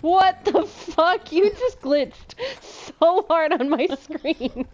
What the fuck? You just glitched so hard on my screen.